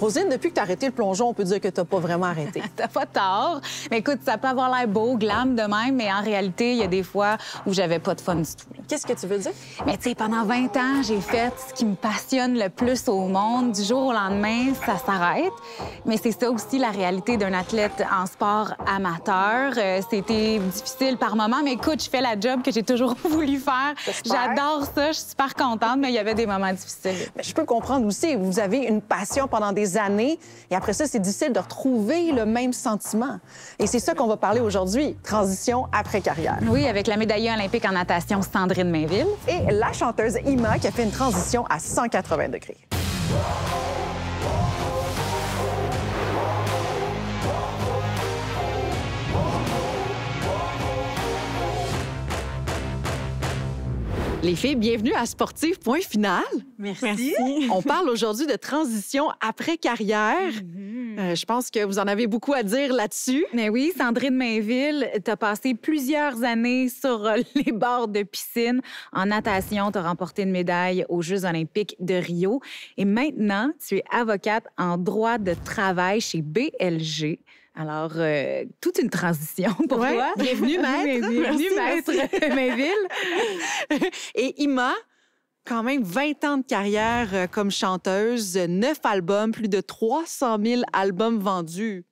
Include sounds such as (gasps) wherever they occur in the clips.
Rosine, depuis que tu as arrêté le plongeon, on peut dire que tu pas vraiment arrêté. (laughs) T'as pas tort. Mais écoute, ça peut avoir l'air beau, glam de même, mais en réalité, il y a des fois où j'avais pas de fun du tout. Qu'est-ce que tu veux dire? Mais tu sais, pendant 20 ans, j'ai fait ce qui me passionne le plus au monde. Du jour au lendemain, ça s'arrête. Mais c'est ça aussi la réalité d'un athlète en sport amateur. Euh, C'était difficile par moments, mais écoute, je fais la job que j'ai toujours (laughs) voulu faire. J'adore ça, je suis super contente, mais il y avait des moments difficiles. Mais je peux comprendre aussi, vous avez une passion pendant des années et après ça, c'est difficile de retrouver le même sentiment. Et c'est ça qu'on va parler aujourd'hui, transition après carrière. Oui, avec la médaillée olympique en natation Sandrine Et la chanteuse Ima qui a fait une transition à 180 degrés. Les filles, bienvenue à Sportif Point Final. Merci. On parle aujourd'hui de transition après carrière. Euh, je pense que vous en avez beaucoup à dire là-dessus. Mais oui, Sandrine Mainville, tu as passé plusieurs années sur euh, (laughs) les bords de piscine. En natation, tu as remporté une médaille aux Jeux olympiques de Rio. Et maintenant, tu es avocate en droit de travail chez BLG. Alors, euh, toute une transition (laughs) pour Ouais. toi. Bienvenue, maître. (laughs) Bienvenue, maître Mainville. (laughs) Et Ima, quand même 20 ans de carrière euh, comme chanteuse, 9 albums, plus de 300 000 albums vendus.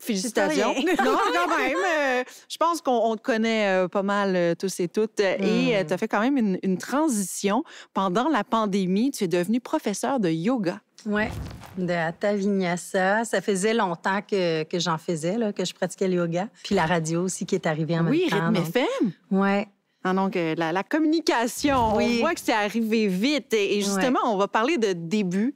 Félicitations. Non, quand même. euh, je pense qu'on on te connaît euh, pas mal euh, tous et toutes. Et tu as fait quand même une, une transition. Pendant la pandémie, tu es devenue professeur de yoga. Oui, de Hatha Vinyasa. Ça faisait longtemps que, que j'en faisais, là, que je pratiquais le yoga. Puis la radio aussi qui est arrivée en oui, même temps. Rythme donc- FM. Ouais. Ah, donc, euh, la, la communication, Oui. on voit que c'est arrivé vite. Et, et justement, on va parler de début.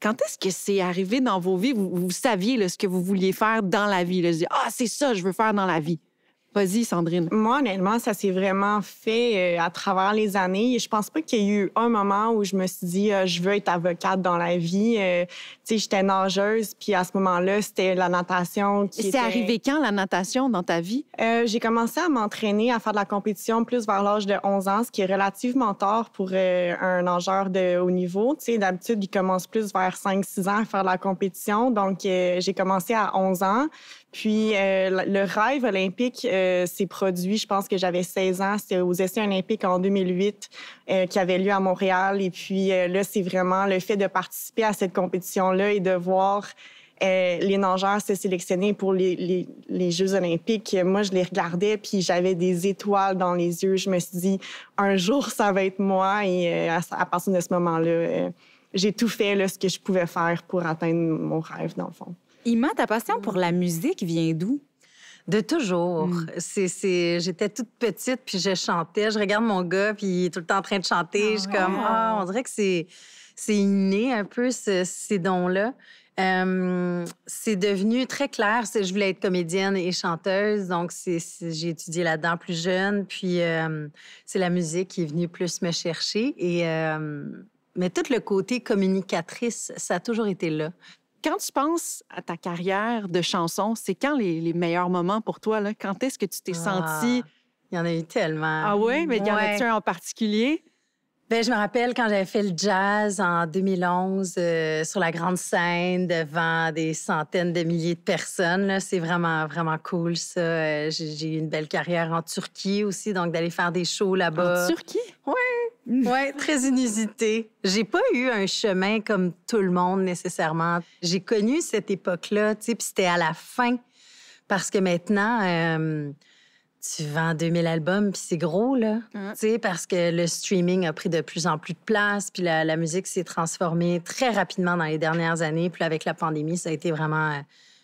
Quand est-ce que c'est arrivé dans vos vies? Vous, vous saviez là, ce que vous vouliez faire dans la vie. Là, Vous disiez, ah, c'est ça, je veux faire dans la vie. Vas-y, Sandrine. Moi, honnêtement, ça s'est vraiment fait euh, à travers les années. Et je pense pas qu'il y ait eu un moment où je me suis dit, euh, je veux être avocate dans la vie. Euh, tu sais, j'étais nageuse, puis à ce moment-là, c'était la natation qui C'est était- arrivé quand, la natation, dans ta vie? J'ai commencé à m'entraîner à faire de la compétition plus vers l'âge de 11 ans, ce qui est relativement tard pour un nageur de haut niveau. Tu sais, d'habitude, il commence plus vers 5-6 ans à faire de la compétition. Donc, j'ai commencé à 11 ans. Puis, euh, le- rêve olympique euh, s'est produit, je pense que j'avais 16 ans. C'était aux Essais olympiques en 2008 euh, qui avait lieu à Montréal. Et puis, euh, là, c'est vraiment le fait de participer à cette compétition-là et de voir euh, les nageurs se sélectionner pour les, les- les Jeux olympiques. Moi, je les regardais, puis j'avais des étoiles dans les yeux. Je me suis dit, un jour, ça va être moi. Et euh, à, à partir de ce moment-là, j'ai tout fait là, ce que je pouvais faire pour atteindre mon rêve, dans le fond. Ima, ta passion pour la musique vient d'où? De toujours. Mm. C'est. J'étais toute petite, puis je chantais. Je regarde mon gars, puis il est tout le temps en train de chanter. je suis comme, ah, on dirait que c'est, c'est inné un peu, ce- ces dons-là. Euh, c'est devenu très clair. Je voulais être comédienne et chanteuse, donc j'ai étudié là-dedans plus jeune. Puis euh, c'est la musique qui est venue plus me chercher. Et, euh, mais tout le côté communicatrice, ça a toujours été là. Quand tu penses à ta carrière de chanson, c'est quand les, les meilleurs moments pour toi? Là? Quand est-ce que tu t'es sentie... Ah, Il y en a eu tellement. Ah oui? Mais y en Ouais. a-tu un en particulier? Ben, je me rappelle quand j'avais fait le jazz en 2011 euh, sur la grande scène devant des centaines de milliers de personnes. là. C'est vraiment, vraiment cool, ça. Euh, J'ai eu une belle carrière en Turquie aussi, donc d'aller faire des shows là-bas. En Turquie? Oui, très inusité. J'ai pas eu un chemin comme tout le monde nécessairement. J'ai connu cette époque-là, tu sais, puis c'était à la fin. Parce que maintenant, euh, tu vends 2000 albums, puis c'est gros, là. Ouais. Tu sais, parce que le streaming a pris de plus en plus de place, puis la, la musique s'est transformée très rapidement dans les dernières années. Puis avec la pandémie, ça a été vraiment euh,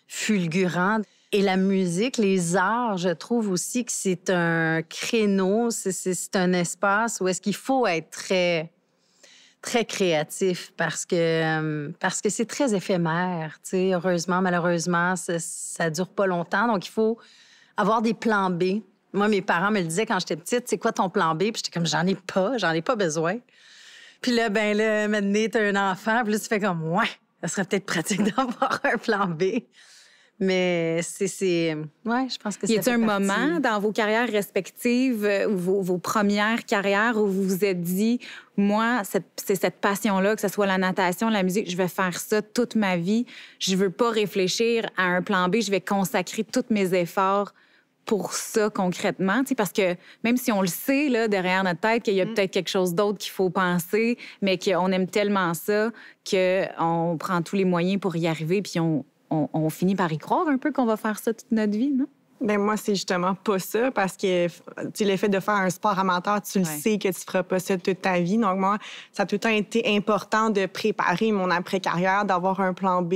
fulgurant. Et la musique, les arts, je trouve aussi que c'est un créneau, c'est- c'est c'est un espace où est-ce qu'il faut être très très créatif parce que euh, parce que c'est très éphémère, tu sais. Heureusement, malheureusement, ça, ça dure pas longtemps, donc il faut avoir des plans B. Moi, mes parents me le disaient quand j'étais petite, c'est quoi ton plan B? Puis j'étais comme j'en ai pas, j'en ai pas besoin. Puis là, ben là, maintenant, t'as un enfant, puis là, tu fais comme ouais, ça serait peut-être pratique (laughs) d'avoir un plan B. Mais c'est. c'est- Ouais, je pense que Y ça a-t-il fait un partie. moment dans vos carrières respectives euh, ou vos, vos premières carrières où vous vous êtes dit, moi, c'est cette passion-là, que ce soit la natation, la musique, je vais faire ça toute ma vie. Je veux pas réfléchir à un plan B. Je vais consacrer tous mes efforts pour ça concrètement, parce que même si on le sait là, derrière notre tête qu'il y a peut-être quelque chose d'autre qu'il faut penser, mais qu'on aime tellement ça qu'on prend tous les moyens pour y arriver, puis on, on- on finit par y croire un peu qu'on va faire ça toute notre vie, non? Ben moi, c'est justement pas ça parce que le fait de faire un sport amateur, tu le Ouais. sais que tu feras pas ça toute ta vie. Donc, moi, ça a tout le temps été important de préparer mon après-carrière, d'avoir un plan B.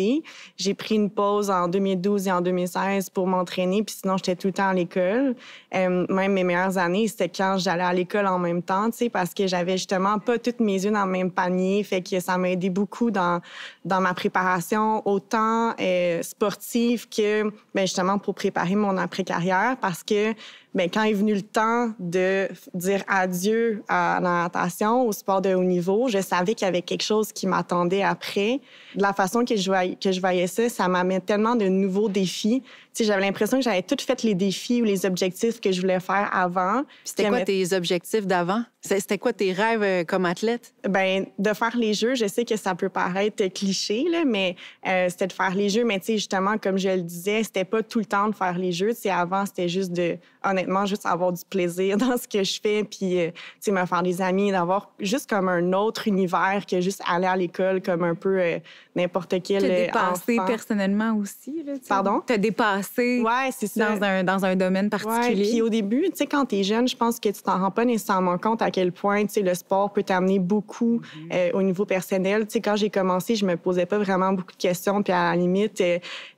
J'ai pris une pause en 2012 et en 2016 pour m'entraîner, puis sinon, j'étais tout le temps à l'école. Euh, même mes meilleures années, c'était quand j'allais à l'école en même temps, tu sais, parce que j'avais justement pas toutes mes yeux dans le même panier. Fait que ça m'a aidé beaucoup dans, dans ma préparation, autant euh, sportive que, ben justement, pour préparer mon après-carrière, parce que ben, quand est venu le temps de dire adieu à la natation, au sport de haut niveau, je savais qu'il y avait quelque chose qui m'attendait après. De la façon que je voyais, que je voyais ça, ça m'amène tellement de nouveaux défis. Tu sais, j'avais l'impression que j'avais tout fait les défis ou les objectifs que je voulais faire avant. C'était quoi mais- tes objectifs d'avant? C'était quoi tes rêves euh, comme athlète? Ben, de faire les jeux, je sais que ça peut paraître cliché, là, mais euh, c'était de faire les jeux. Mais tu sais, justement, comme je le disais, c'était pas tout le temps de faire les jeux. Tu sais, avant, c'était juste de, honnêtement, juste avoir du plaisir (laughs) dans ce que je fais, puis, euh, tu sais, me faire des amis, d'avoir juste comme un autre univers que juste aller à l'école comme un peu euh, n'importe quel T'as euh, dépassé enfant. personnellement aussi. Là. Pardon? T'as dépassé Ouais, c'est ça. dans, un, dans un domaine particulier. puis au début, tu sais, quand t'es jeune, je pense que tu t'en rends pas nécessairement compte à quel point, tu sais, le sport peut t'amener beaucoup euh, au niveau personnel. Tu sais, quand j'ai commencé, je me posais pas vraiment beaucoup de questions, puis à la limite,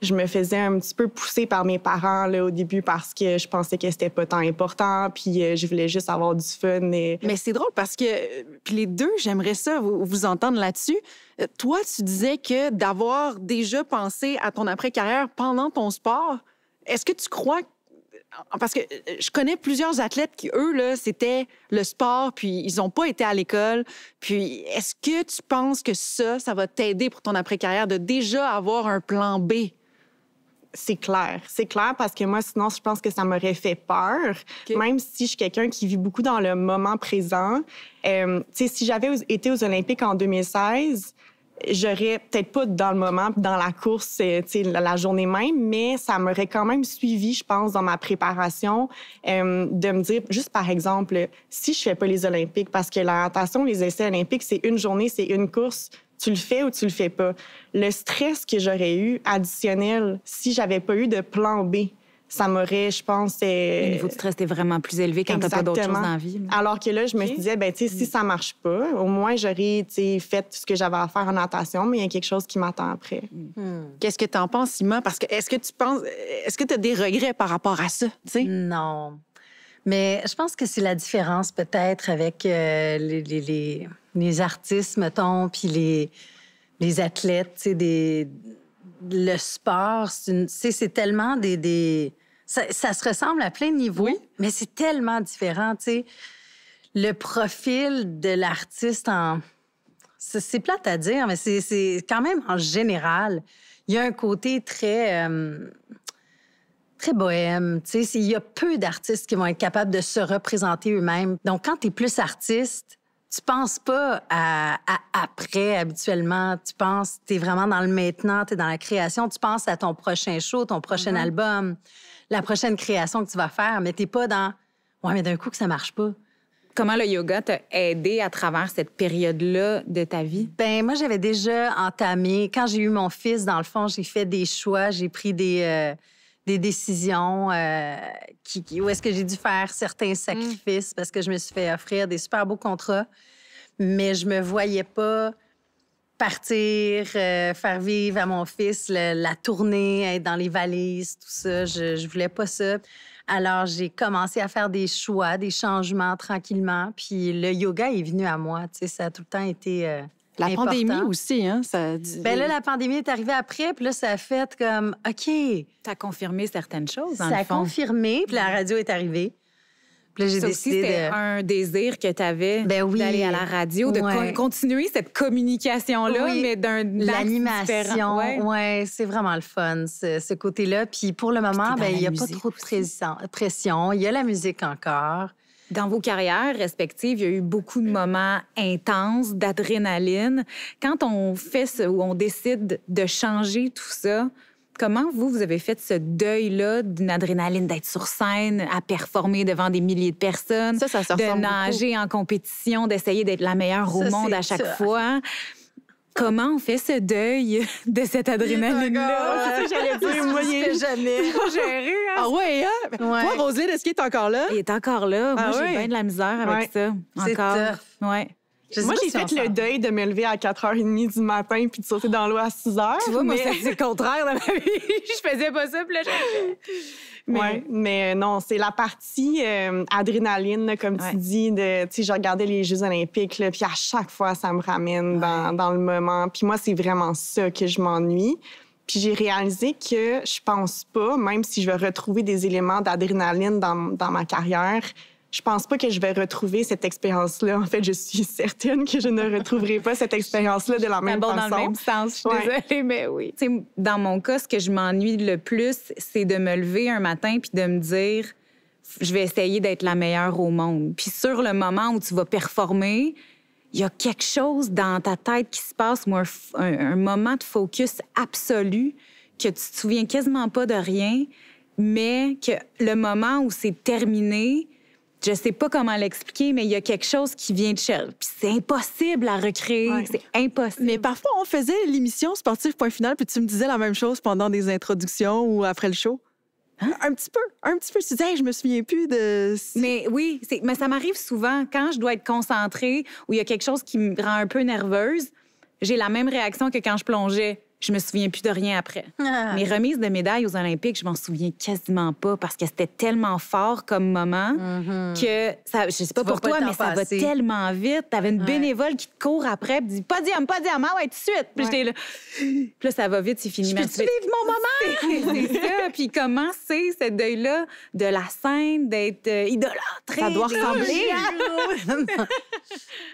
je me faisais un petit peu pousser par mes parents là au début parce que je pensais que c'était pas tant important, puis euh, je voulais juste avoir du fun. Et... Mais c'est drôle parce que, euh, les deux, j'aimerais ça vous, entendre là-dessus. Euh, Toi, tu disais que d'avoir déjà pensé à ton après-carrière pendant ton sport, est-ce que tu crois parce que je connais plusieurs athlètes qui, eux, là, c'était le sport, puis ils n'ont pas été à l'école. Puis, est-ce que tu penses que ça, ça va t'aider pour ton après-carrière de déjà avoir un plan B? C'est clair. C'est clair parce que moi, sinon, je pense que ça m'aurait fait peur. Même si je suis quelqu'un qui vit beaucoup dans le moment présent. Euh, tu sais, si j'avais été aux Olympiques en 2016, j'aurais peut-être pas dans le moment, dans la course, euh, la journée même, mais ça m'aurait quand même suivi, je pense, dans ma préparation, euh, de me dire, juste par exemple, si je fais pas les Olympiques, parce que la natation, les essais olympiques, c'est une journée, c'est une course, tu le fais ou tu le fais pas. Le stress que j'aurais eu additionnel, si j'avais pas eu de plan B, ça m'aurait, je pense, euh, Le niveau de stress est vraiment plus élevé quand t'as pas d'autre chose Exactement. dans la vie. alors que là, je me disais, ben, tu sais, si ça marche pas, au moins, j'aurais, tu sais, fait ce que j'avais à faire en natation, mais il y a quelque chose qui m'attend après. Qu'est-ce que tu en penses, Simon? Parce que est-ce que tu penses, est-ce que tu as des regrets par rapport à ça? tu sais? Non. Mais je pense que c'est la différence peut-être avec euh, les, les, les, les artistes, mettons, puis les, les athlètes, tu sais, des... Le sport, c'est tellement des... des... Ça, ça se ressemble à plein de niveaux, Oui. mais c'est tellement différent, tu sais. Le profil de l'artiste en... C'est plate à dire, mais c'est c'est quand même en général. Il y a un côté très... euh, très bohème. Tu sais, c'est- il y a peu d'artistes qui vont être capables de se représenter eux-mêmes. Donc, quand tu es plus artiste, tu penses pas à, à après habituellement. Tu penses, tu es vraiment dans le maintenant, tu es dans la création. Tu penses à ton prochain show, ton prochain album, la prochaine création que tu vas faire, mais tu pas dans Ouais, mais d'un coup que ça marche pas. Comment le yoga t'a aidé à travers cette période-là de ta vie? Ben moi, j'avais déjà entamé. Quand j'ai eu mon fils, dans le fond, j'ai fait des choix, j'ai pris des, euh, des décisions euh, qui, qui- où est-ce que j'ai dû faire certains sacrifices parce que je me suis fait offrir des super beaux contrats, mais je me voyais pas partir, euh, faire vivre à mon fils le- la tournée, être dans les valises, tout ça. Je, je voulais pas ça. Alors, j'ai commencé à faire des choix, des changements tranquillement. Puis le yoga est venu à moi. Tu sais, ça a tout le temps été. euh, La important. pandémie aussi, hein? Ça, Ben là, la pandémie est arrivée après, puis là, ça a fait comme, OK, T'as confirmé certaines choses, dans ça a le fond. confirmé, puis la radio est arrivée. Puis là, j'ai Ça aussi, décidé c'était de... un désir que tu avais Ben oui. d'aller à la radio, de Ouais. con- continuer cette communication-là, Oui. mais d'un L'animation, ouais, Ouais. c'est vraiment le fun, ce, ce côté-là. Puis pour le moment, ben, il n'y a pas trop de pression. Il y a la musique encore. Dans vos carrières respectives, il y a eu beaucoup de moments intenses d'adrénaline. Quand on fait ce, ou on décide de changer tout ça, comment vous, vous avez fait ce deuil-là d'une adrénaline d'être sur scène, à performer devant des milliers de personnes, Ça, ça de beaucoup. nager en compétition, d'essayer d'être la meilleure au Ça, monde à chaque fois? Comment on fait ce deuil de cette adrénaline-là? J'allais dire, moi, il jamais. (laughs) Gérer, hein? Ah ouais, hein? Ouais. Toi, Roselyne, est-ce qu'il est encore là? Il est encore là. Ah Moi, j'ai oui? bien de la misère avec ça. C'est Encore. tough. Ouais. Moi, j'ai fait le deuil de me lever à 4h30 du matin puis de sauter dans l'eau à 6 h. Tu vois, moi, mais... ça, c'est le contraire dans ma vie. (laughs) je faisais pas ça, puis là, je... Mais- Ouais, mais non, c'est la partie euh, adrénaline, comme Ouais. tu dis. De, tu sais, je regardais les Jeux olympiques, là, puis à chaque fois, ça me ramène dans, dans le moment. Puis moi, c'est vraiment ça que je m'ennuie. Puis j'ai réalisé que je pense pas, même si je vais retrouver des éléments d'adrénaline dans, dans ma carrière, je pense pas que je vais retrouver cette expérience-là. En fait, je suis certaine que je ne retrouverai pas cette expérience-là de la Ça même façon. dans le même sens, je suis Ouais. désolée, mais oui. Dans mon cas, ce que je m'ennuie le plus, c'est de me lever un matin puis de me dire je vais essayer d'être la meilleure au monde. Puis sur le moment où tu vas performer, il y a quelque chose dans ta tête qui se passe, ou un- un moment de focus absolu que tu te souviens quasiment pas de rien, mais que le moment où c'est terminé, je sais pas comment l'expliquer, mais il y a quelque chose qui vient de chercher. Puis c'est impossible à recréer. Ouais. C'est impossible. Mais parfois, on faisait l'émission Sportif Point Final, puis tu me disais la même chose pendant des introductions ou après le show. Hein? Un petit peu, un petit peu. Tu disais, Hey, je me souviens plus de. Mais oui, mais ça m'arrive souvent quand je dois être concentrée ou il y a quelque chose qui me rend un peu nerveuse. J'ai la même réaction que quand je plongeais. Je me souviens plus de rien après. Ah. (laughs) Mes remises de médailles aux Olympiques, je m'en souviens quasiment pas parce que c'était tellement fort comme moment Mhm. que ça, je sais pas Tu pour pas toi, mais ça passer. va tellement vite. T'avais une Ouais. bénévole qui te court après, puis dit podium, podium, ah ouais, tout de suite. Puis j'étais là. Puis là, ça va vite, c'est fini. Je ensuite- vivre mon moment? (laughs) c'est ça. Puis comment c'est ce deuil-là de la scène, d'être euh, idolâtré? Ça doit ressembler. (laughs)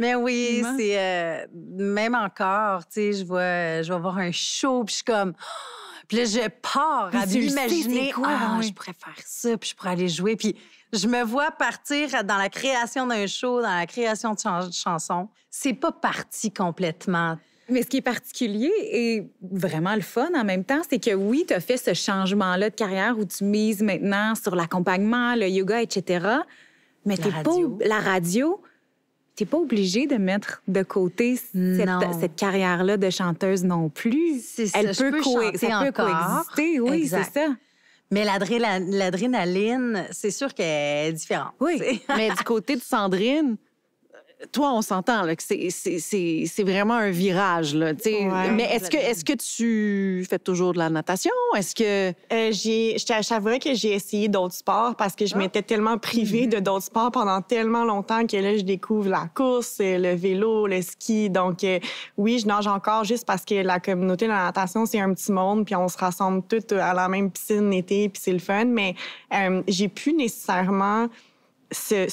Mais oui, c'est euh, même encore, tu sais, je vois, je vais voir un show, puis je suis comme, (gasps) puis là je pars à m'imaginer, quoi, ah, oui. je pourrais faire ça, puis je pourrais aller jouer, puis je me vois partir dans la création d'un show, dans la création de chan- chansons. C'est pas parti complètement. Mais ce qui est particulier et vraiment le fun en même temps, c'est que oui, tu as fait ce changement-là de carrière où tu mises maintenant sur l'accompagnement, le yoga, etc. Mais t'es pas la radio. Tu n'es pas obligé de mettre de côté cette, cette carrière-là de chanteuse non plus. C'est ça, Elle je peux co- chanter ça peut encore. coexister, oui, c'est Exact. ça. Mais l'adrénaline, c'est sûr qu'elle est différente. Oui. Mais du côté de Sandrine, toi, on s'entend là, que c'est- c'est c'est- c'est vraiment un virage. Là. Ouais. Mais est-ce que, est que tu fais toujours de la natation? Est-ce que. Euh, j'ai, je t'avouerais que j'ai essayé d'autres sports parce que je Ah. m'étais tellement privée de d'autres sports pendant tellement longtemps que là, je découvre la course, euh, le vélo, le ski. Donc, euh, oui, je nage encore juste parce que la communauté de la natation, c'est un petit monde, puis on se rassemble toutes à la même piscine l'été, puis c'est le fun. Mais euh, j'ai plus nécessairement ce,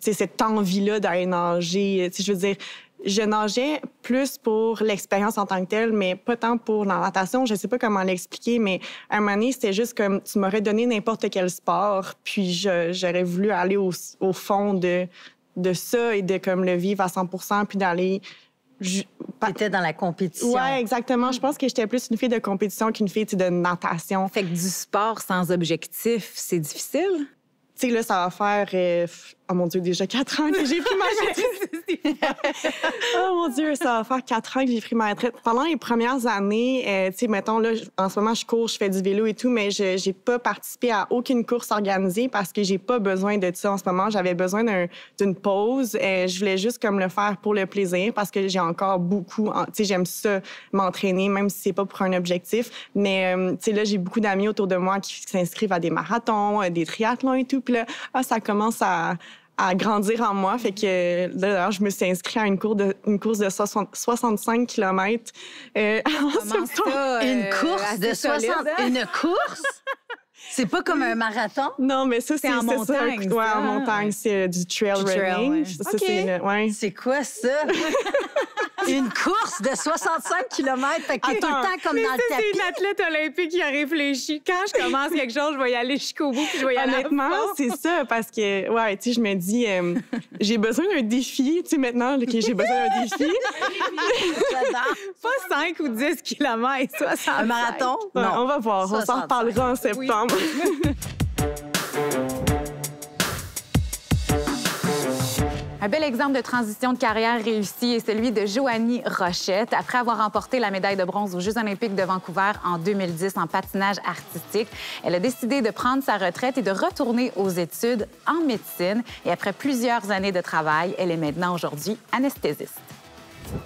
cette envie-là d'aller nager. Je veux dire, je nageais plus pour l'expérience en tant que telle, mais pas tant pour la natation. Je sais pas comment l'expliquer, mais à un moment donné, c'était juste comme tu m'aurais donné n'importe quel sport, puis je- j'aurais voulu aller au, au fond de, de ça et de comme le vivre à 100 puis d'aller... pa- T'étais dans la compétition. Ouais, exactement. Je pense que j'étais plus une fille de compétition qu'une fille de natation. Fait que du sport sans objectif, c'est difficile? Sais, là, ça va faire... euh, oh mon Dieu, déjà quatre ans que j'ai pris ma retraite. (laughs) (laughs) oh mon Dieu, ça va faire quatre ans que j'ai pris ma retraite. Pendant les premières années, euh, tu sais, mettons, là, en ce moment, je cours, je fais du vélo et tout, mais je j'ai pas participé à aucune course organisée parce que j'ai pas besoin de ça en ce moment. J'avais besoin d'un- d'une pause. Euh, je voulais juste comme le faire pour le plaisir parce que j'ai encore beaucoup... Tu sais, j'aime ça, m'entraîner, même si c'est pas pour un objectif. Mais, euh, tu sais, là, j'ai beaucoup d'amis autour de moi qui s'inscrivent à des marathons, des triathlons et tout. Puis là, ah, ça commence à à grandir en moi. Fait que là, d'ailleurs, je me suis inscrite à une, cour de, une course de 60 65 km. Euh, (laughs) en Comment ça? Une euh, course assez de solide, 60... hein? Une course? C'est pas comme un marathon? Non, mais ça, c'est en c'est montagne, Ça, ouais, ça, en montagne, c'est euh, du trail Du running. ouais. Ça, OK. c'est ouais. C'est quoi ça? (laughs) Une course de 65 km. Fait que tout le temps comme Mais dans le c'est tapis. une athlète olympique qui a réfléchi. Quand je commence quelque chose, je vais y aller jusqu'au bout puis je vais y aller Honnêtement, c'est ça, parce que, ouais, tu sais, je me dis, euh, (laughs) j'ai besoin d'un défi, tu sais, maintenant que j'ai besoin d'un défi. (laughs) Pas 5 ou 10 km, 60. Un marathon? Non. on va voir, on s'en 65. reparlera en septembre. (laughs) Un bel exemple de transition de carrière réussie est celui de Joanie Rochette. Après avoir remporté la médaille de bronze aux Jeux olympiques de Vancouver en 2010 en patinage artistique, elle a décidé de prendre sa retraite et de retourner aux études en médecine. Et après plusieurs années de travail, elle est maintenant aujourd'hui anesthésiste.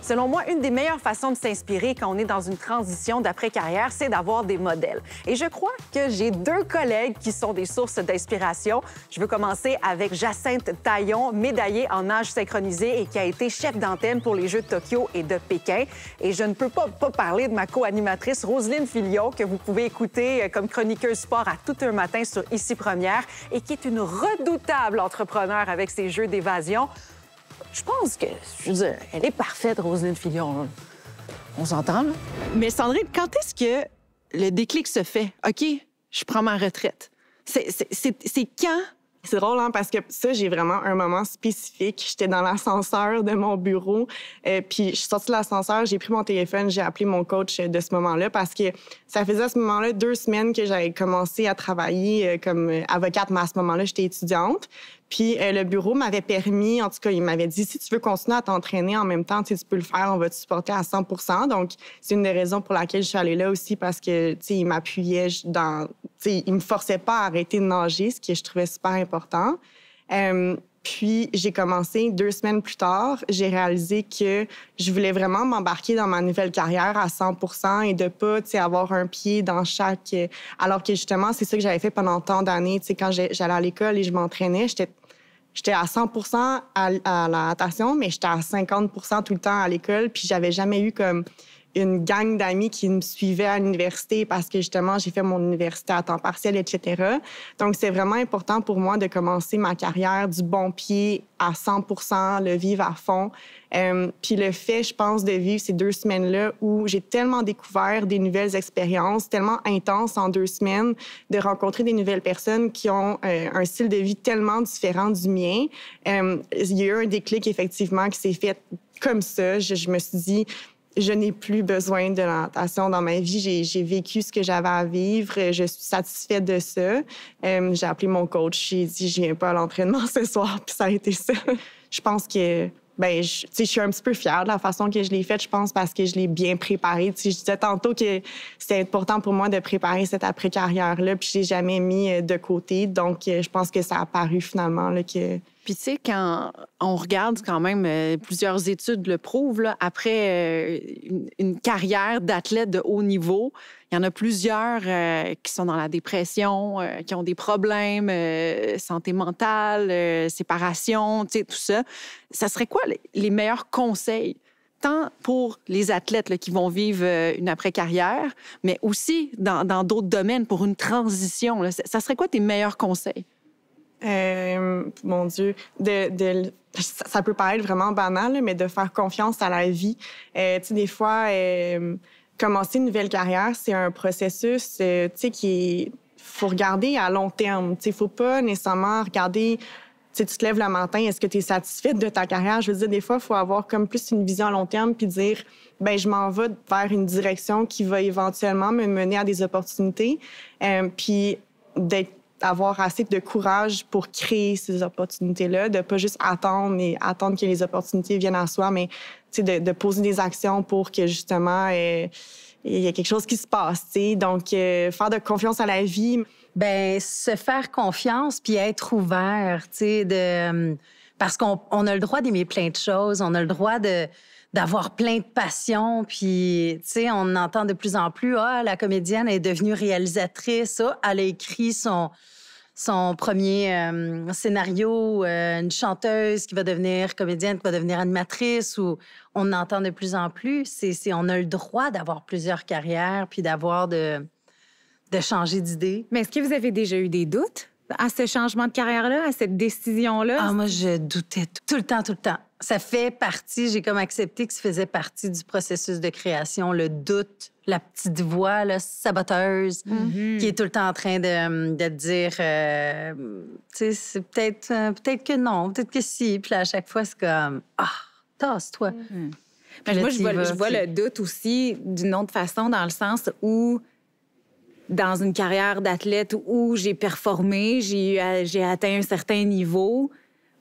Selon moi, une des meilleures façons de s'inspirer quand on est dans une transition d'après-carrière, c'est d'avoir des modèles. Et je crois que j'ai deux collègues qui sont des sources d'inspiration. Je veux commencer avec Jacinthe Taillon, médaillée en nage synchronisé et qui a été chef d'antenne pour les Jeux de Tokyo et de Pékin. Et je ne peux pas, parler de ma co-animatrice Roselyne Filion, que vous pouvez écouter euh, comme chroniqueuse sport à tout un matin sur Ici Première et qui est une redoutable entrepreneur avec ses jeux d'évasion. Je pense que, je veux dire, elle est parfaite, Roselyne Filion. là. On s'entend, là? Mais Sandrine, quand est-ce que le déclic se fait? OK, je prends ma retraite. C'est- quand? C'est drôle, hein, parce que ça, j'ai vraiment un moment spécifique. J'étais dans l'ascenseur de mon bureau, euh, puis je suis sortie de l'ascenseur, j'ai pris mon téléphone, j'ai appelé mon coach de ce moment-là parce que ça faisait à ce moment-là deux semaines que j'avais commencé à travailler euh, comme euh, avocate, mais à ce moment-là, j'étais étudiante. Puis euh, le bureau m'avait permis, en tout cas, il m'avait dit si tu veux continuer à t'entraîner en même temps, tu peux le faire, on va te supporter à 100 Donc, c'est une des raisons pour laquelle je suis allée là aussi parce que, tu sais, il m'appuyait dans. Tu sais, il me forçait pas à arrêter de nager, ce que je trouvais super important. Euh, puis, j'ai commencé deux semaines plus tard. J'ai réalisé que je voulais vraiment m'embarquer dans ma nouvelle carrière à 100% et de pas, tu sais, avoir un pied dans chaque... Alors que, justement, c'est ça que j'avais fait pendant tant d'années. Tu sais, quand j'allais à l'école et je m'entraînais, j'étais J'étais à 100 à, à la natation, mais j'étais à 50% tout le temps à l'école. Puis j'avais jamais eu comme une gang d'amis qui me suivaient à l'université parce que justement, j'ai fait mon université à temps partiel, etc. Donc, c'est vraiment important pour moi de commencer ma carrière du bon pied à 100% le vivre à fond. Euh, puis le fait, je pense, de vivre ces deux semaines-là où j'ai tellement découvert des nouvelles expériences, tellement intenses en deux semaines, de rencontrer des nouvelles personnes qui ont euh, un style de vie tellement différent du mien. Euh, il y a eu un déclic, effectivement, qui s'est fait comme ça. Je, je me suis dit, je n'ai plus besoin de la natation dans ma vie. J'ai, vécu ce que j'avais à vivre. Je suis satisfaite de ça. Euh, j'ai appelé mon coach. J'ai dit, je viens pas à l'entraînement (laughs) ce soir. Puis ça a été ça. je pense que ben, je, je suis un petit peu fière de la façon que je l'ai faite, je pense, parce que je l'ai bien préparée. Tu sais, je disais tantôt que c'était important pour moi de préparer cette après-carrière-là, puis je l'ai jamais mis euh, de côté. Donc, euh, je pense que ça a apparu finalement là, que, Puis, tu sais, quand on regarde quand même, euh, plusieurs études le prouvent, après euh, une, carrière d'athlète de haut niveau, il y en a plusieurs euh, qui sont dans la dépression, qui ont des problèmes, santé mentale, séparation, tu sais, tout ça. Ça serait quoi les, meilleurs conseils? tant pour les athlètes qui vont vivre une après-carrière, mais aussi dans d'autres domaines pour une transition. là? Ça serait quoi tes meilleurs conseils? Euh, mon Dieu, de, de- ça, peut paraître vraiment banal, mais de faire confiance à la vie. Euh, tu sais, des fois, euh, commencer une nouvelle carrière, c'est un processus, euh, tu sais, qui faut regarder à long terme. Tu sais, faut pas nécessairement regarder... Tu tu te lèves le matin, est-ce que tu es satisfaite de ta carrière? Je veux dire, des fois, il faut avoir comme plus une vision à long terme puis dire, ben je m'en vais vers une direction qui va éventuellement me mener à des opportunités. Euh, puis d'être avoir assez de courage pour créer ces opportunités-là, de pas juste attendre et attendre que les opportunités viennent à soi, mais de, de poser des actions pour que justement euh, il y a quelque chose qui se passe. tu sais. Donc, euh, faire de confiance à la vie. Ben, se faire confiance puis être ouvert, tu sais, de parce qu'on on a le droit d'aimer plein de choses, on a le droit de d'avoir plein de passions, puis tu sais, on entend de plus en plus ah la comédienne est devenue réalisatrice, ah, elle a écrit son son premier euh, scénario, euh, une chanteuse qui va devenir comédienne, qui va devenir animatrice, ou on entend de plus en plus. C'est, c'est- on a le droit d'avoir plusieurs carrières, puis d'avoir de, de changer d'idée. Mais est-ce que vous avez déjà eu des doutes à ce changement de carrière-là, à cette décision-là? Ah, moi, je doutais tout, tout le temps, tout le temps. Ça fait partie, j'ai comme accepté que ça faisait partie du processus de création, le doute, la petite voix là, saboteuse Mhm. qui est tout le temps en train de, de te dire, euh, tu sais, c'est peut-être euh, peut-être que non, peut-être que si. Puis là, à chaque fois, c'est comme, ah, tasse-toi. Mais Puis là, moi, je vois, vas, je vois le doute aussi d'une autre façon, dans le sens où, dans une carrière d'athlète où j'ai performé, j'ai atteint un certain niveau,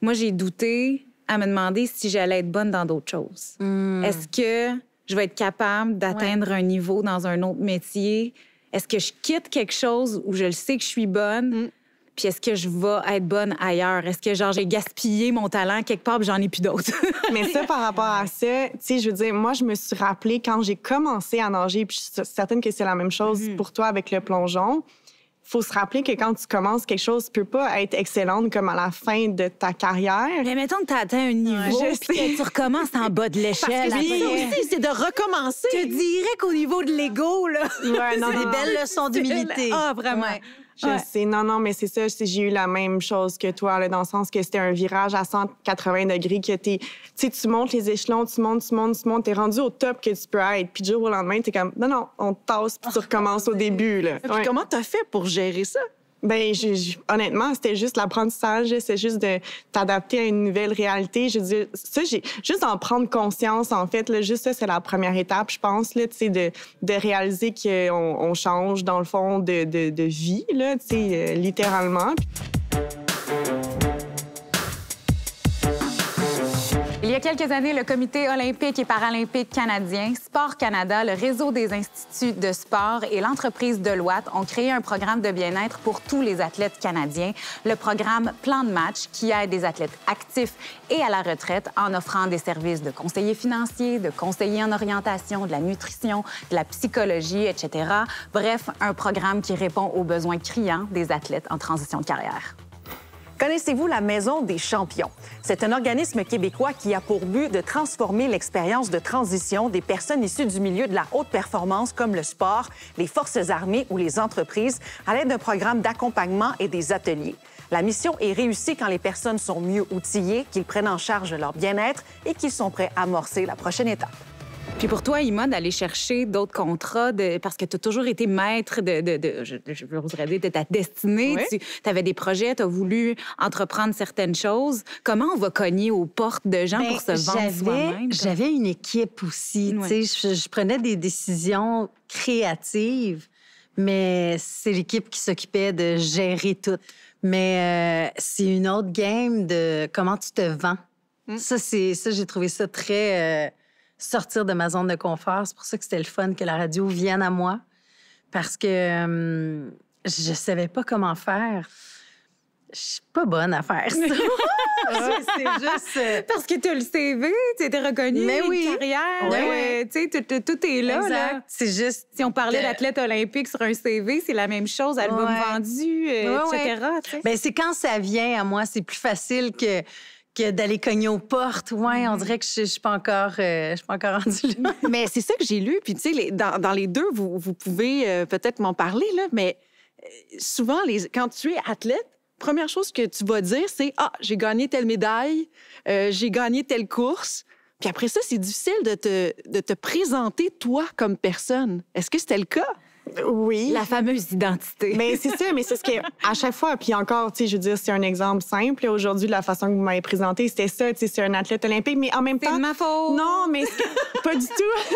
moi, j'ai douté à me demander si j'allais être bonne dans d'autres choses. Hmm. Est-ce que je vais être capable d'atteindre un niveau dans un autre métier? Est-ce que je quitte quelque chose où je le sais que je suis bonne? Mm. Puis est-ce que je vais être bonne ailleurs? Est-ce que genre j'ai gaspillé mon talent quelque part puis j'en ai plus d'autres? (laughs) Mais ça, par rapport à ça, tu sais, je veux dire, moi, je me suis rappelé quand j'ai commencé à nager, puis je suis certaine que c'est la même chose Mhm. pour toi avec le plongeon. Faut se rappeler que quand tu commences quelque chose, tu peux pas être excellente comme à la fin de ta carrière. Mais mettons que tu as atteint un niveau puis que tu recommences en bas de l'échelle. Après. aussi, c'est de recommencer. Je dirais qu'au niveau de l'ego, là. Ouais, (laughs) C'est des belles leçons d'humilité. Ah, vraiment. Ouais. Je Ouais. sais, non, non, mais c'est ça, c'est- j'ai eu la même chose que toi, là, dans le sens que c'était un virage à 180 degrés, que t'es, tu sais, tu montes les échelons, tu montes, tu montes, tu montes, t'es rendu au top que tu peux être. Puis du jour au lendemain, t'es comme, non, non, on te tasse, puis tu recommences au début, là. Puis comment t'as fait pour gérer ça? Ben, honnêtement, c'était juste l'apprentissage, c'est juste de t'adapter à une nouvelle réalité. Je dire, ça, j'ai juste d'en prendre conscience, en fait, là, juste ça, c'est la première étape, je pense, là, tu de, de réaliser qu'on on change, dans le fond, de, de, de vie, là, tu sais, euh, littéralement. Y a quelques années, le Comité olympique et paralympique canadien, Sport Canada, le réseau des instituts de sport et l'entreprise Deloitte ont créé un programme de bien-être pour tous les athlètes canadiens, le programme Plan de match qui aide des athlètes actifs et à la retraite en offrant des services de conseiller financier, de conseiller en orientation, de la nutrition, de la psychologie, etc. Bref, un programme qui répond aux besoins criants des athlètes en transition de carrière. Connaissez-vous la Maison des champions? C'est un organisme québécois qui a pour but de transformer l'expérience de transition des personnes issues du milieu de la haute performance comme le sport, les forces armées ou les entreprises à l'aide d'un programme d'accompagnement et des ateliers. La mission est réussie quand les personnes sont mieux outillées, qu'ils prennent en charge leur bien-être et qu'ils sont prêts à amorcer la prochaine étape. Puis pour toi, Ima, d'aller chercher d'autres contrats, de, parce que tu as toujours été maître de, de, de je, je voudrais dire, de ta destinée. Oui. Tu avais des projets, tu as voulu entreprendre certaines choses. Comment on va cogner aux portes de gens Ben, pour se vendre j'avais- soi-même? J'avais une équipe aussi. Sais, Je, je prenais des décisions créatives, mais c'est l'équipe qui s'occupait de gérer tout. Mais euh, c'est une autre game de comment tu te vends. Mm. Ça, c'est ça, j'ai trouvé ça très euh, sortir de ma zone de confort. C'est pour ça que c'était le fun que la radio vienne à moi, parce que euh, je savais pas comment faire. Je suis pas bonne à faire ça. (laughs) c'est juste. euh, Parce que tu as le CV, tu étais reconnu, Mais oui. une carrière, Ouais. euh, tu sais, tout, est là. C'est juste. Si on parlait d'athlète olympique sur un CV, c'est la même chose, album Ouais. vendu, euh, Ouais, etc. Ben, c'est quand ça vient à moi, c'est plus facile que, que d'aller cogner aux portes. Ouais, on dirait que je, je suis pas encore, euh, je suis pas encore rendue là. (laughs) Mais c'est ça que j'ai lu. Puis, tu sais, dans, dans les deux, vous, vous pouvez euh, peut-être m'en parler, là, mais euh, souvent, les, quand tu es athlète, première chose que tu vas dire, c'est Ah, j'ai gagné telle médaille, euh, j'ai gagné telle course. Puis après ça, c'est difficile de te, de te présenter, toi, comme personne. Est-ce que c'était le cas? Oui. La fameuse identité. Mais c'est ça, mais c'est ce que à chaque fois, puis encore, tu sais, je veux dire, c'est un exemple simple. Aujourd'hui, de la façon que vous m'avez présenté, c'était ça, tu sais, c'est un athlète olympique, mais en même c'est temps, de ma faute. non, mais pas du tout.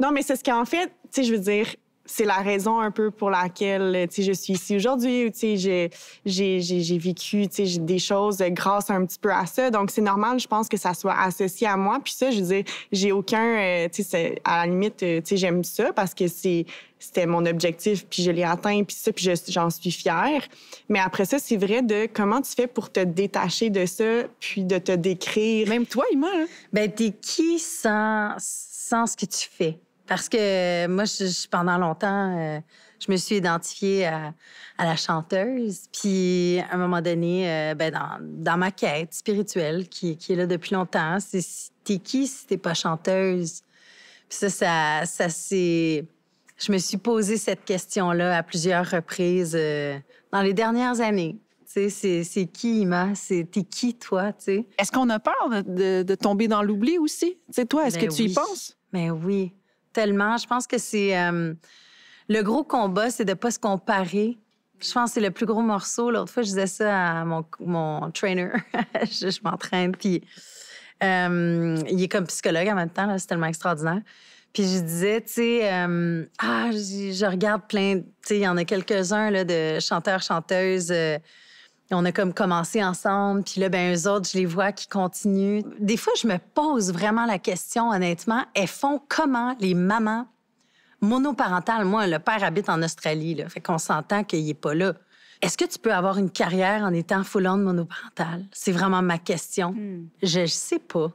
non, mais c'est ce qu'en fait, tu sais, je veux dire, c'est la raison un peu pour laquelle, tu sais, je suis ici aujourd'hui. Tu sais, j'ai, j'ai, j'ai, j'ai vécu, tu sais, des choses grâce un petit peu à ça. Donc, c'est normal, je pense, que ça soit associé à moi. Puis ça, je veux dire, j'ai aucun, euh, tu sais, à la limite, euh, tu sais, j'aime ça parce que c'est, c'était mon objectif, puis je l'ai atteint, puis ça, puis je- j'en suis fière. Mais après ça, c'est vrai de comment tu fais pour te détacher de ça, puis de te décrire? Même toi, Ima, hein? Ben, t'es qui sans, sans ce que tu fais? Parce que moi, je, je- pendant longtemps, euh, je me suis identifiée à, à la chanteuse. Puis, à un moment donné, euh, ben, dans, dans ma quête spirituelle, qui, qui est là depuis longtemps, c'est si- t'es qui si t'es pas chanteuse? Puis ça, ça, ça s'est Je me suis posé cette question-là à plusieurs reprises euh, dans les dernières années. Tu sais, c'est qui, Ima? T'es qui, toi? Tu sais? Est-ce qu'on a peur de, de- de tomber dans l'oubli aussi? Tu sais, toi, est-ce Ben que tu y penses? Mais oui, Je pense que c'est euh, le gros combat, c'est de pas se comparer. Je pense que c'est le plus gros morceau. L'autre fois, je disais ça à mon, mon trainer. (laughs) je m'entraîne, puis euh, il est comme psychologue en même temps. C'est tellement extraordinaire. Puis je disais, tu sais, euh, ah, je, regarde plein, tu sais, il y en a quelques-uns de chanteurs, chanteuses. On a comme commencé ensemble, puis là, ben eux autres, je les vois qui continuent. Des fois, je me pose vraiment la question, honnêtement, elles font comment les mamans monoparentales? Moi, le père habite en Australie, là, fait qu'on s'entend qu'il n'est pas là. Est-ce que tu peux avoir une carrière en étant full-on monoparentale? C'est vraiment ma question. Je ne sais pas.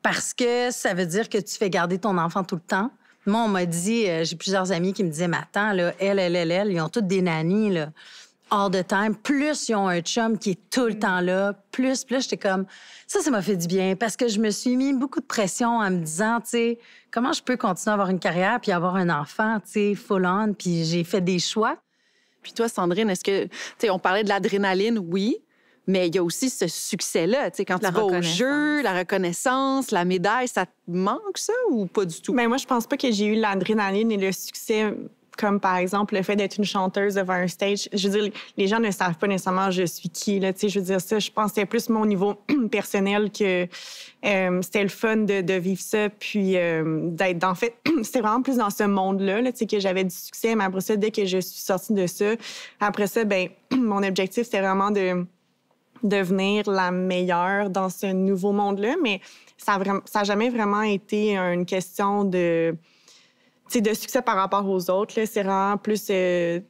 Parce que ça veut dire que tu fais garder ton enfant tout le temps. Moi, on m'a dit, euh, j'ai plusieurs amis qui me disaient, mais attends, là, elle, elle, elle, elle, ils ont toutes des nannies, là, all the time. Plus ils ont un chum qui est tout le temps là, plus, plus j'étais comme, ça, ça m'a fait du bien parce que je me suis mis beaucoup de pression en me disant, tu sais, comment je peux continuer à avoir une carrière puis avoir un enfant, tu sais, full on, puis j'ai fait des choix. Puis toi, Sandrine, est-ce que, tu sais, on parlait de l'adrénaline, oui, mais il y a aussi ce succès-là. Tu sais, quand La tu vas au jeu, la reconnaissance, la médaille, ça te manque, ça, ou pas du tout? Ben moi, je pense pas que j'ai eu l'adrénaline et le succès comme par exemple le fait d'être une chanteuse devant un stage. Je veux dire, les gens ne savent pas nécessairement je suis qui. Là, je veux dire ça, je pense que c'était plus mon niveau (clears throat) personnel que euh, c'était le fun de, de vivre ça, puis euh, d'être en fait, (clears throat) c'était vraiment plus dans ce monde-là, là, que j'avais du succès. Mais après ça, dès que je suis sortie de ça, après ça, ben (clears throat) mon objectif c'était vraiment de devenir la meilleure dans ce nouveau monde-là, mais ça n'a ça a jamais vraiment été une question de, de succès par rapport aux autres. C'est vraiment plus euh,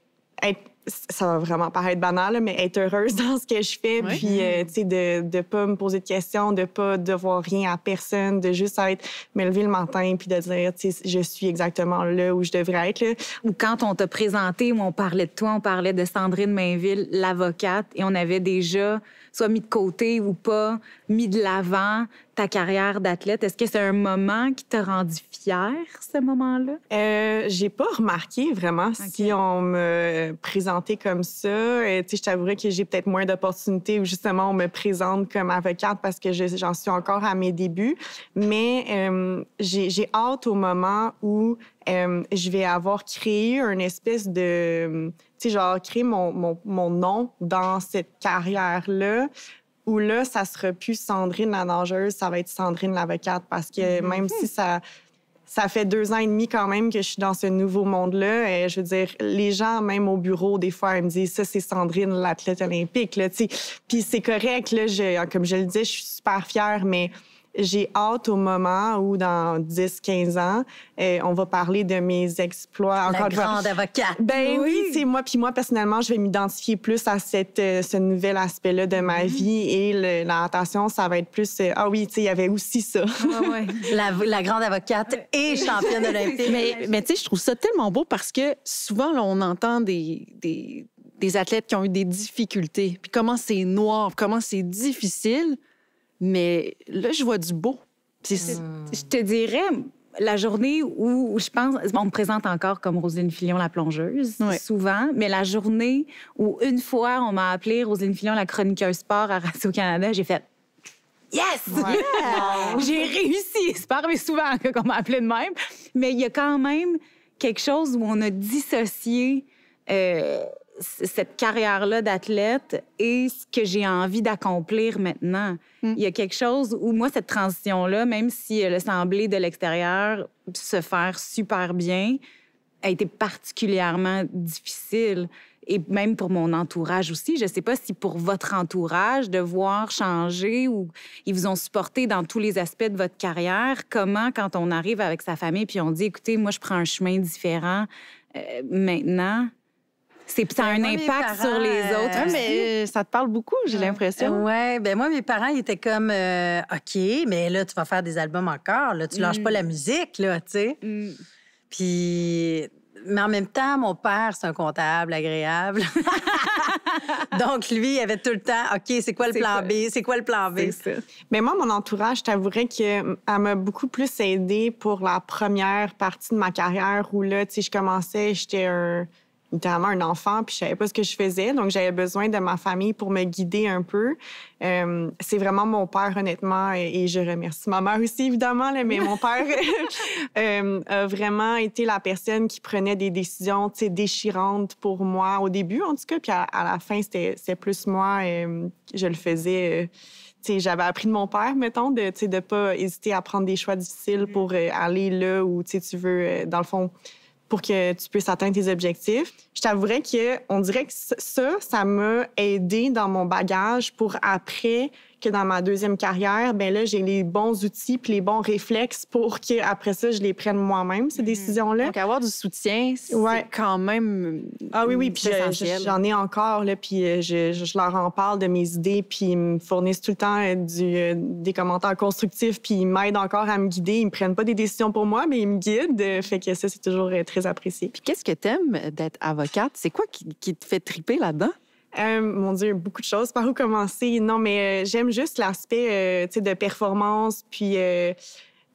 être, ça va vraiment paraître banal, là, mais être heureuse (laughs) dans ce que je fais, Ouais. puis euh, tu sais, de ne pas me poser de questions, de pas devoir rien à personne, de juste être, me lever le matin, puis de dire, tu sais, je suis exactement là où je devrais être. là. Ou quand on t'a présenté, où on parlait de toi, on parlait de Sandrine Mainville, l'avocate, et on avait déjà soit mis de côté ou pas, mis de l'avant ta carrière d'athlète? Est-ce que c'est un moment qui t'a rendu fière, ce moment-là? Euh, j'ai pas remarqué vraiment si on me présentait comme ça. Euh, tu sais, je t'avouerais que j'ai peut-être moins d'opportunités où justement on me présente comme avocate parce que je- j'en suis encore à mes débuts. Mais euh, j'ai j'ai hâte au moment où euh, je vais avoir créé une espèce de, tu sais, genre créer mon, mon, mon nom dans cette carrière-là où là, ça sera plus Sandrine la nageuse, ça va être Sandrine l'avocate parce que même si ça, ça fait deux ans et demi quand même que je suis dans ce nouveau monde-là. Et je veux dire, les gens, même au bureau, des fois, ils me disent ça, c'est Sandrine, l'athlète olympique. Là, tu sais. Puis c'est correct, là, je- comme je le disais, je suis super fière, mais j'ai hâte au moment où, dans 10-15 ans, euh, on va parler de mes exploits. La Encore grande avocate. Ben oui, c'est moi puis moi personnellement, je vais m'identifier plus à cette euh, ce nouvel aspect-là de ma vie et le- la natation, ça va être plus euh, ah oui, tu sais, il y avait aussi ça. Ouais, ouais. (laughs) La, la grande avocate et championne olympique. Mais, mais tu sais, je trouve ça tellement beau parce que souvent, là, on entend des, des, des athlètes qui ont eu des difficultés, puis comment c'est noir, comment c'est difficile. Mais là, je vois du beau. Je te dirais, la journée où, je pense, on me présente encore comme Roselyne Fillon, la plongeuse, souvent, mais la journée où une fois on m'a appelée Roselyne Fillon, la chroniqueuse sport à Radio-Canada, j'ai fait Yes! (laughs) J'ai réussi! C'est pas arrivé souvent qu'on m'a appelé de même, mais il y a quand même quelque chose où on a dissocié euh, cette carrière-là d'athlète et ce que j'ai envie d'accomplir maintenant. Mm. Il y a quelque chose où moi, cette transition-là, même si elle a semblé de l'extérieur se faire super bien, a été particulièrement difficile. Et même pour mon entourage aussi. Je ne sais pas si pour votre entourage, de voir changer ou ils vous ont supporté dans tous les aspects de votre carrière, comment, quand on arrive avec sa famille puis on dit, écoutez, moi, je prends un chemin différent euh, maintenant, c'est, ça a Ben, un moi, impact parents, sur les euh, autres. Ouais, aussi. mais ça te parle beaucoup, j'ai l'impression. Ouais, ben moi mes parents ils étaient comme euh, OK, mais là tu vas faire des albums encore, là tu lâches pas la musique là, tu sais. Mm. Puis mais en même temps, mon père, c'est un comptable agréable. (laughs) Donc, lui, il avait tout le temps, OK, c'est quoi le plan B? C'est quoi le plan B? Mais moi, mon entourage, je t'avouerais qu'elle m'a beaucoup plus aidée pour la première partie de ma carrière où là, tu sais, je commençais, j'étais un littéralement un enfant, puis je savais pas ce que je faisais. Donc, j'avais besoin de ma famille pour me guider un peu. Euh, c'est vraiment mon père, honnêtement, et, je remercie ma mère aussi, évidemment, là, mais mon père (laughs) (laughs) euh, a vraiment été la personne qui prenait des décisions déchirantes pour moi au début, en tout cas. Puis à, la fin, c'était plus moi. Euh, je le faisais j'avais appris de mon père, mettons, de ne pas hésiter à prendre des choix difficiles pour aller là où tu veux, dans le fond, pour que tu puisses atteindre tes objectifs. Je t'avouerais que on dirait que ça, ça m'a aidé dans mon bagage pour après que dans ma deuxième carrière, ben là, j'ai les bons outils puis les bons réflexes pour que après ça, je les prenne moi-même, ces mhm. décisions-là. Donc, avoir du soutien, c'est quand même Ah oui, oui, puis j'en ai encore, là, puis euh, je, je, leur en parle de mes idées, puis ils me fournissent tout le temps euh, du, euh, des commentaires constructifs, puis ils m'aident encore à me guider. Ils me prennent pas des décisions pour moi, mais ils me guident. Fait que ça, c'est toujours très apprécié. Puis qu'est-ce que t'aimes d'être avocate? C'est quoi qui, qui te fait triper là-dedans? Euh, mon Dieu, beaucoup de choses. Par où commencer? Non, mais euh, j'aime juste l'aspect euh, de performance, puis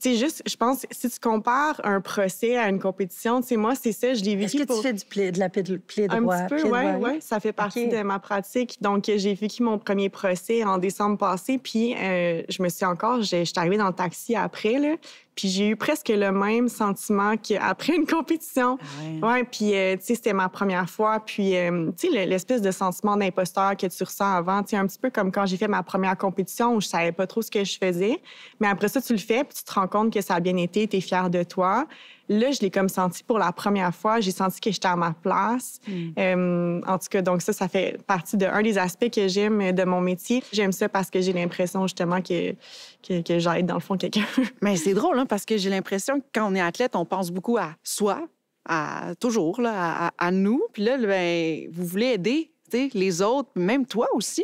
tu sais, juste, je pense, si tu compares un procès à une compétition, tu sais, moi, c'est ça, je l'ai vécu. Est-ce que tu fais du pli, de la pli de Un petit peu, oui, oui? Ça fait partie de ma pratique. Donc, j'ai vécu mon premier procès en décembre passé, puis je me suis encore, je suis arrivée dans le taxi après, là, puis j'ai eu presque le même sentiment qu'après une compétition. Ah ouais. puis euh, tu sais, c'était ma première fois. Puis euh, tu sais, l'espèce de sentiment d'imposteur que tu ressens avant, tu sais, un petit peu comme quand j'ai fait ma première compétition où je savais pas trop ce que je faisais. Mais après ça, tu le fais, puis tu te rends compte que ça a bien été, tu es fier de toi. Là, je l'ai comme senti pour la première fois. J'ai senti que j'étais à ma place. Hmm. Euh, en tout cas, donc ça, ça fait partie de un des aspects que j'aime de mon métier. J'aime ça parce que j'ai l'impression justement que, que, que j'aide dans le fond quelqu'un. (laughs) Mais c'est drôle, hein, parce que j'ai l'impression que quand on est athlète, on pense beaucoup à soi, à toujours, là, à, nous. Puis là, ben, vous voulez aider les autres, même toi aussi.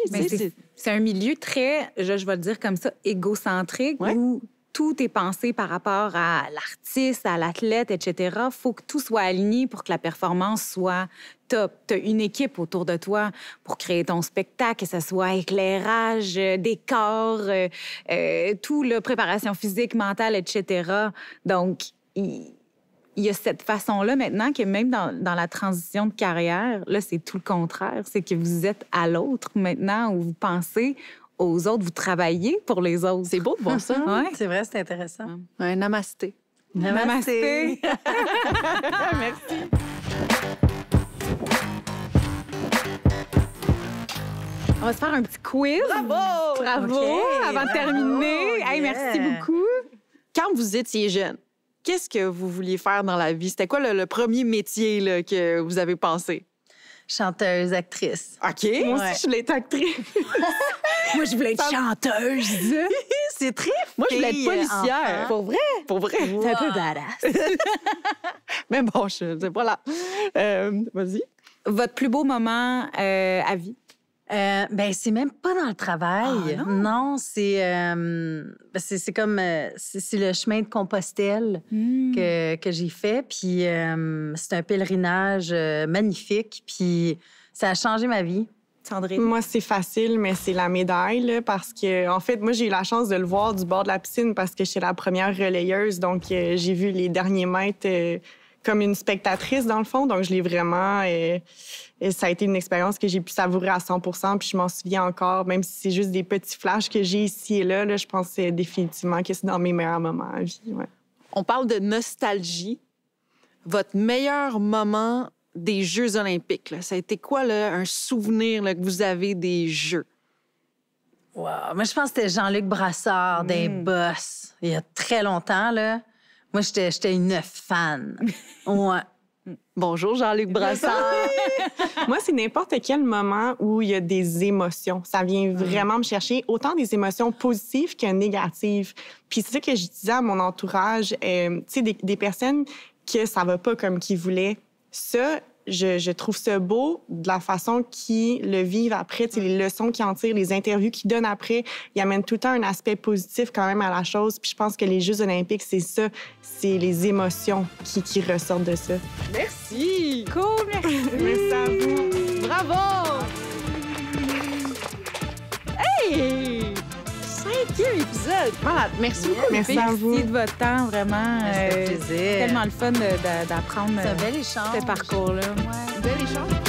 C'est un milieu très, je, je, vais le dire comme ça, égocentrique où tout est pensé par rapport à l'artiste, à l'athlète, etc. Faut que tout soit aligné pour que la performance soit top. Tu as une équipe autour de toi pour créer ton spectacle, que ce soit éclairage, euh, décor, euh, euh, tout, la préparation physique, mentale, etc. Donc, il, y a cette façon-là maintenant que même dans, dans, la transition de carrière, là, c'est tout le contraire. C'est que vous êtes à l'autre maintenant où vous pensez aux autres, vous travaillez pour les autres. C'est beau de voir ça. (laughs) ouais. C'est vrai, c'est intéressant. Un namasté. Namasté. (laughs) Merci. On va se faire un petit quiz. Bravo! Bravo! Avant de terminer. Hey, merci beaucoup. Quand vous étiez jeune, qu'est-ce que vous vouliez faire dans la vie? C'était quoi le, premier métier là, que vous avez pensé? Chanteuse, actrice. OK. Moi aussi, je voulais être actrice. (laughs) Moi, je voulais être chanteuse. (laughs) C'est très Moi, je voulais être policière. Pour vrai? Pour vrai. C'est un peu badass. (laughs) Mais bon, je sais pas là. Euh, vas-y. Votre plus beau moment euh, à vie? Euh, ben c'est même pas dans le travail. Ah, non, c'est euh, c'est comme euh, c'est le chemin de Compostelle hmm. que, que j'ai fait. Puis c'est un pèlerinage magnifique. Puis ça a changé ma vie. Sandrine? Moi, c'est facile, mais c'est la médaille, parce que, en fait, moi, j'ai eu la chance de le voir du bord de la piscine parce que j'étais la première relayeuse. Donc, j'ai vu les derniers mètres comme une spectatrice, dans le fond. Donc, je l'ai vraiment. Et, ça a été une expérience que j'ai pu savourer à 100 Puis, je m'en souviens encore, même si c'est juste des petits flashs que j'ai ici et là, là je pense définitivement que c'est dans mes meilleurs moments à vie. On parle de nostalgie. Votre meilleur moment des Jeux olympiques, là, ça a été quoi, là, un souvenir que vous avez des Jeux? Wow. Moi, je pense que c'était Jean-Luc Brassard, des mm. Boss, il y a très longtemps. Là. Moi, j'étais une fan. (laughs) Ouais. Bonjour, Jean-Luc Brassard. (laughs) Moi, c'est n'importe quel moment où il y a des émotions. Ça vient vraiment me chercher autant des émotions positives que négatives. Puis c'est ça que je disais à mon entourage, euh, tu sais, des, des, personnes que ça va pas comme qu'ils voulaient. Ça, je, je trouve ça beau de la façon qu'ils le vivent après, les leçons qu'ils en tirent, les interviews qu'ils donnent après. Ils amènent tout le temps un aspect positif quand même à la chose. Puis je pense que les Jeux olympiques, c'est ça, c'est les émotions qui, qui ressortent de ça. Merci! Cool, merci. Merci à vous. Bravo! Hey! Cinquième épisode! Malade. Merci beaucoup, Merci filles. à vous. Merci de votre temps, vraiment. Ça fait Euh, plaisir. Tellement le fun d'apprendre un euh, bel échange. ce parcours-là. Ouais. Bel échange.